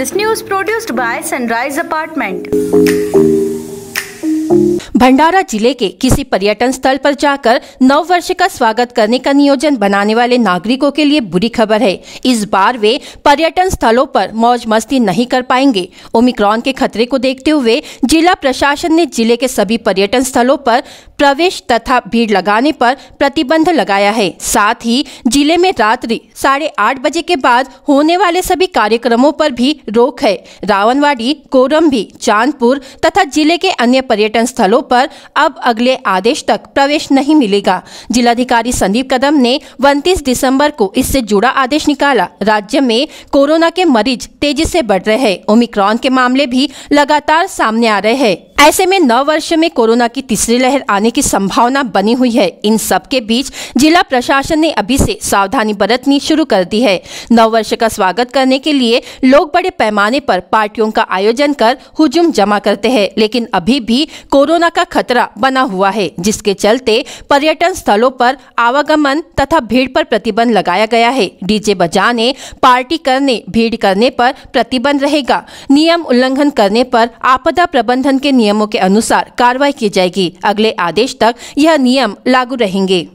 This news produced by Sunrise Apartment. भंडारा ज़िले के किसी पर्यटन स्थल पर जाकर नव वर्ष का स्वागत करने का नियोजन बनाने वाले नागरिकों के लिए बुरी खबर है। इस बार वे पर्यटन स्थलों पर मौज मस्ती नहीं कर पाएँगे। ओमिक्रॉन के खतरे को देखते हुए जिला प्रशासन ने ज़िले के सभी पर्यटन स्थलों पर प्रवेश तथा भीड़ लगाने पर प्रतिबंध लगाया है। साथ ही ज़िले में रात्रि साढ़े आठ बजे के बाद होने वाले सभी कार्यक्रमों पर भी रोक है। रावणवाड़ी कोरम्भी चांदपुर तथा ज़िले के अन्य पर्यटन स्थलों पर अब अगले आदेश तक प्रवेश नहीं मिलेगा। जिलाधिकारी संदीप कदम ने 29 दिसंबर को इससे जुड़ा आदेश निकाला। राज्य में कोरोना के मरीज़ तेज़ी से बढ़ रहे हैं। ओमिक्रॉन के मामले भी लगातार सामने आ रहे हैं। ऐसे में नव वर्ष में कोरोना की तीसरी लहर आने की संभावना बनी हुई है। इन सब के बीच जिला प्रशासन ने अभी से सावधानी बरतनी शुरू कर दी है। नव वर्ष का स्वागत करने के लिए लोग बड़े पैमाने पर पार्टियों का आयोजन कर हुजूम जमा करते हैं। लेकिन अभी भी कोरोना का खतरा बना हुआ है, जिसके चलते पर्यटन स्थलों पर आवागमन तथा भीड़ पर प्रतिबंध लगाया गया है। डीजे बजाने, पार्टी करने, भीड़ करने पर प्रतिबंध रहेगा। नियम उल्लंघन करने पर आपदा प्रबंधन के नियमों के अनुसार कार्रवाई की जाएगी। अगले आदेश तक यह नियम लागू रहेंगे।